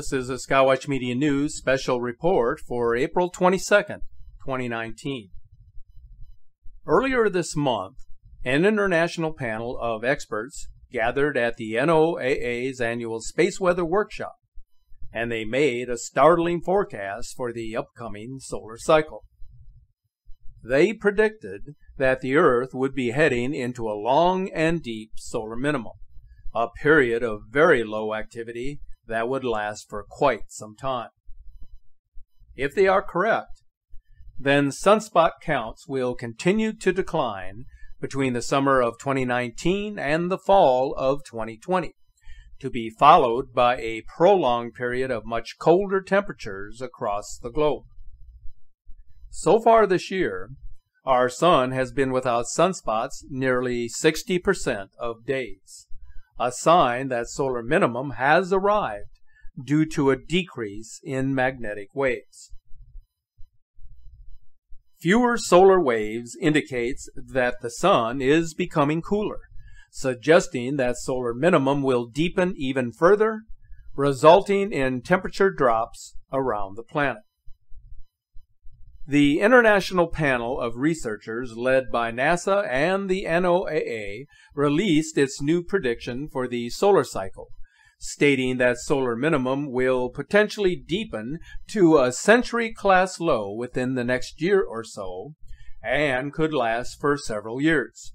This is a Skywatch Media News special report for April 22nd, 2019. Earlier this month, an international panel of experts gathered at the NOAA's annual Space Weather Workshop, and they made a startling forecast for the upcoming solar cycle. They predicted that the Earth would be heading into a long and deep solar minimum, a period of very low activity that would last for quite some time. If they are correct, then sunspot counts will continue to decline between the summer of 2019 and the fall of 2020, to be followed by a prolonged period of much colder temperatures across the globe. So far this year, our sun has been without sunspots nearly 60% of days a sign that solar minimum has arrived due to a decrease in magnetic waves. Fewer solar waves indicates that the sun is becoming cooler, suggesting that solar minimum will deepen even further, resulting in temperature drops around the planet. The international panel of researchers led by NASA and the NOAA released its new prediction for the solar cycle, stating that solar minimum will potentially deepen to a century class low within the next year or so and could last for several years.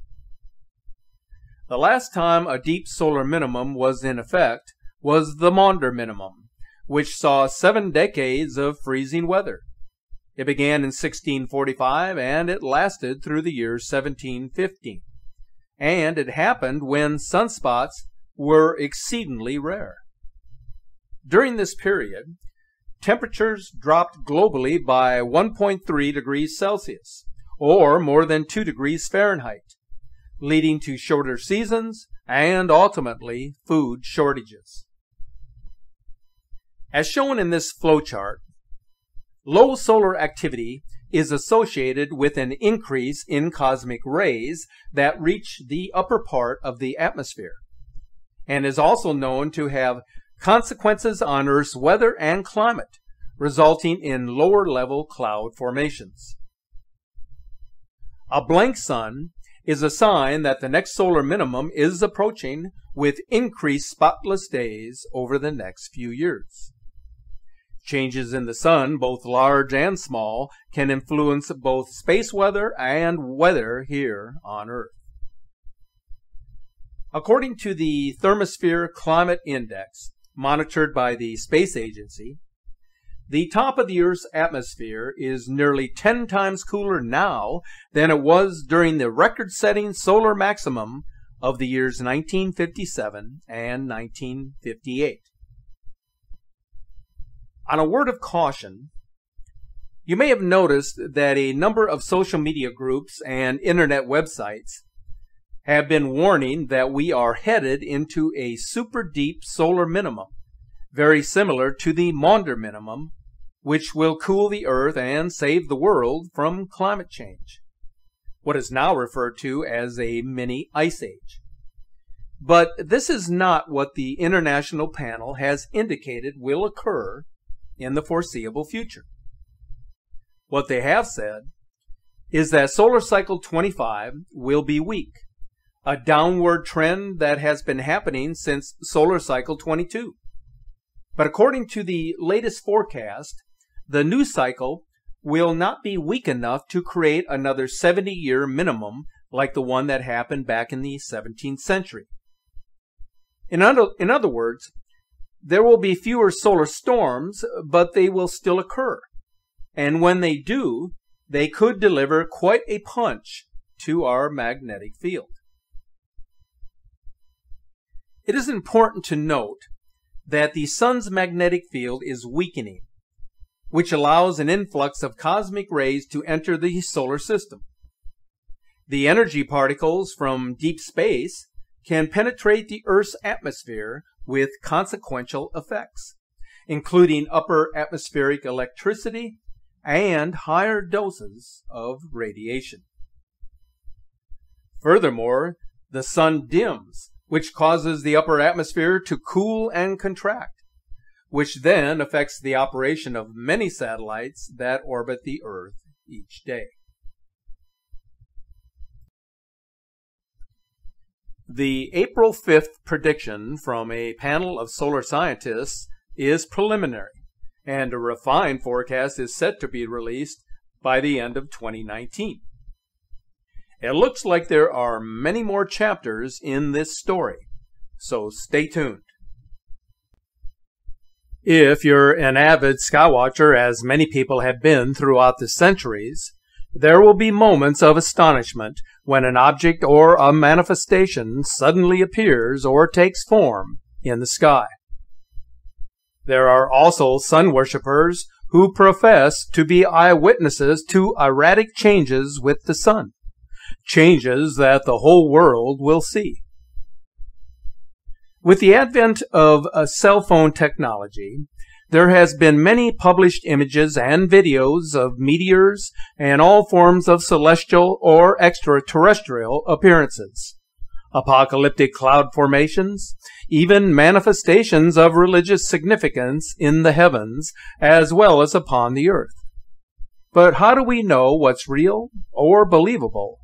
The last time a deep solar minimum was in effect was the Maunder minimum, which saw seven decades of freezing weather. It began in 1645 and it lasted through the year 1715. And it happened when sunspots were exceedingly rare. During this period, temperatures dropped globally by 1.3 degrees Celsius, or more than 2 degrees Fahrenheit, leading to shorter seasons and ultimately food shortages. As shown in this flowchart, Low solar activity is associated with an increase in cosmic rays that reach the upper part of the atmosphere, and is also known to have consequences on Earth's weather and climate, resulting in lower level cloud formations. A blank sun is a sign that the next solar minimum is approaching with increased spotless days over the next few years. Changes in the sun, both large and small, can influence both space weather and weather here on Earth. According to the Thermosphere Climate Index, monitored by the Space Agency, the top of the Earth's atmosphere is nearly 10 times cooler now than it was during the record setting solar maximum of the years 1957 and 1958. On a word of caution, you may have noticed that a number of social media groups and internet websites have been warning that we are headed into a super deep solar minimum, very similar to the Maunder minimum, which will cool the Earth and save the world from climate change, what is now referred to as a mini ice age. But this is not what the International Panel has indicated will occur in the foreseeable future. What they have said is that solar cycle 25 will be weak, a downward trend that has been happening since solar cycle 22. But according to the latest forecast, the new cycle will not be weak enough to create another 70 year minimum like the one that happened back in the 17th century. In other, in other words, there will be fewer solar storms, but they will still occur. And when they do, they could deliver quite a punch to our magnetic field. It is important to note that the sun's magnetic field is weakening, which allows an influx of cosmic rays to enter the solar system. The energy particles from deep space can penetrate the Earth's atmosphere with consequential effects, including upper atmospheric electricity and higher doses of radiation. Furthermore, the sun dims, which causes the upper atmosphere to cool and contract, which then affects the operation of many satellites that orbit the Earth each day. The April 5th prediction from a panel of solar scientists is preliminary, and a refined forecast is set to be released by the end of 2019. It looks like there are many more chapters in this story, so stay tuned. If you're an avid skywatcher, as many people have been throughout the centuries, there will be moments of astonishment when an object or a manifestation suddenly appears or takes form in the sky. There are also sun worshippers who profess to be eyewitnesses to erratic changes with the sun, changes that the whole world will see. With the advent of a cell phone technology, there has been many published images and videos of meteors and all forms of celestial or extraterrestrial appearances, apocalyptic cloud formations, even manifestations of religious significance in the heavens as well as upon the earth. But how do we know what's real or believable?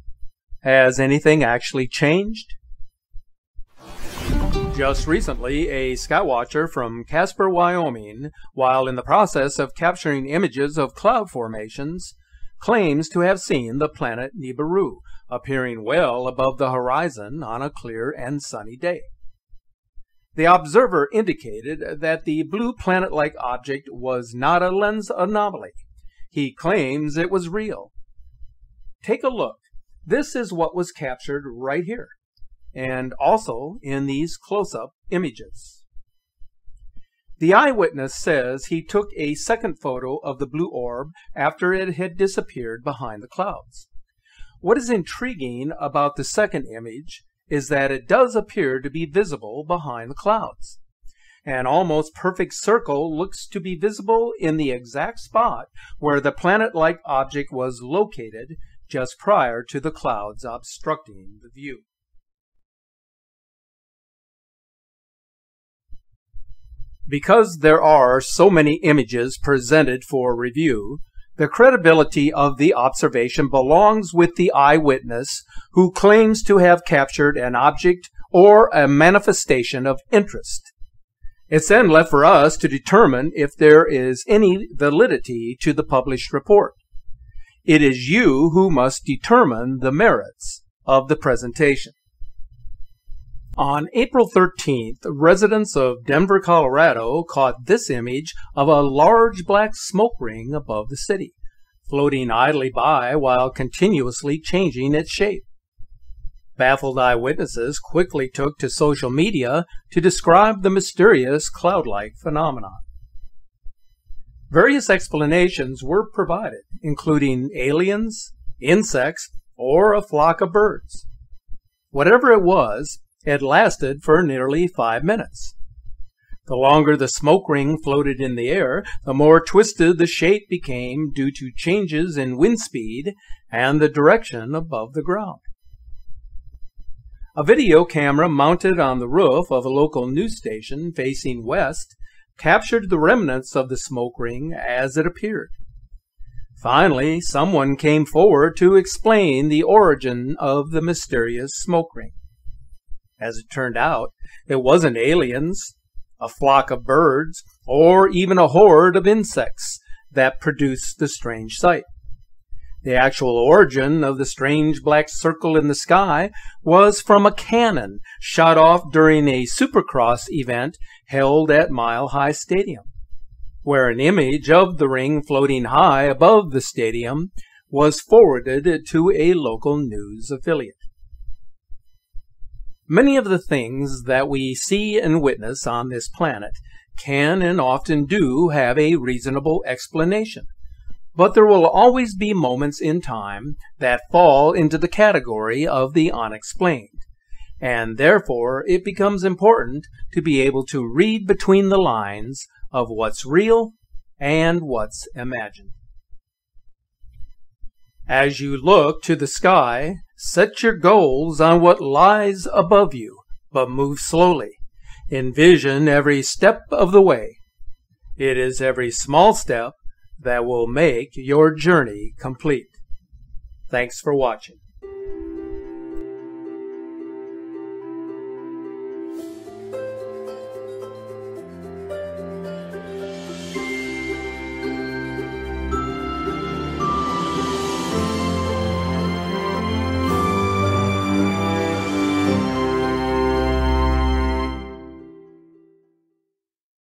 Has anything actually changed? Just recently, a skywatcher from Casper, Wyoming, while in the process of capturing images of cloud formations, claims to have seen the planet Nibiru appearing well above the horizon on a clear and sunny day. The observer indicated that the blue planet-like object was not a lens anomaly. He claims it was real. Take a look. This is what was captured right here and also in these close-up images. The eyewitness says he took a second photo of the blue orb after it had disappeared behind the clouds. What is intriguing about the second image is that it does appear to be visible behind the clouds. An almost perfect circle looks to be visible in the exact spot where the planet-like object was located just prior to the clouds obstructing the view. Because there are so many images presented for review, the credibility of the observation belongs with the eyewitness who claims to have captured an object or a manifestation of interest. It's then left for us to determine if there is any validity to the published report. It is you who must determine the merits of the presentation. On April 13th, residents of Denver, Colorado caught this image of a large black smoke ring above the city, floating idly by while continuously changing its shape. Baffled eyewitnesses quickly took to social media to describe the mysterious cloud-like phenomenon. Various explanations were provided, including aliens, insects, or a flock of birds. Whatever it was, it lasted for nearly five minutes. The longer the smoke ring floated in the air, the more twisted the shape became due to changes in wind speed and the direction above the ground. A video camera mounted on the roof of a local news station facing west captured the remnants of the smoke ring as it appeared. Finally, someone came forward to explain the origin of the mysterious smoke ring. As it turned out, it wasn't aliens, a flock of birds, or even a horde of insects that produced the strange sight. The actual origin of the strange black circle in the sky was from a cannon shot off during a supercross event held at Mile High Stadium, where an image of the ring floating high above the stadium was forwarded to a local news affiliate. Many of the things that we see and witness on this planet can and often do have a reasonable explanation. But there will always be moments in time that fall into the category of the unexplained. And therefore, it becomes important to be able to read between the lines of what's real and what's imagined. As you look to the sky, Set your goals on what lies above you, but move slowly. Envision every step of the way. It is every small step that will make your journey complete. Thanks for watching.